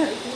Okay.